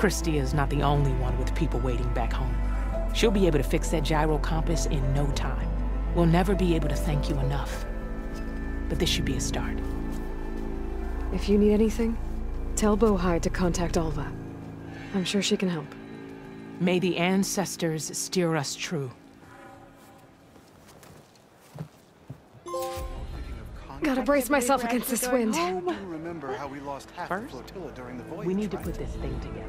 Christy is not the only one with people waiting back home. She'll be able to fix that gyro compass in no time. We'll never be able to thank you enough. But this should be a start. If you need anything, tell Bohai to contact Alva. I'm sure she can help. May the ancestors steer us true. Gotta brace myself against this wind. First, We need to put this thing together.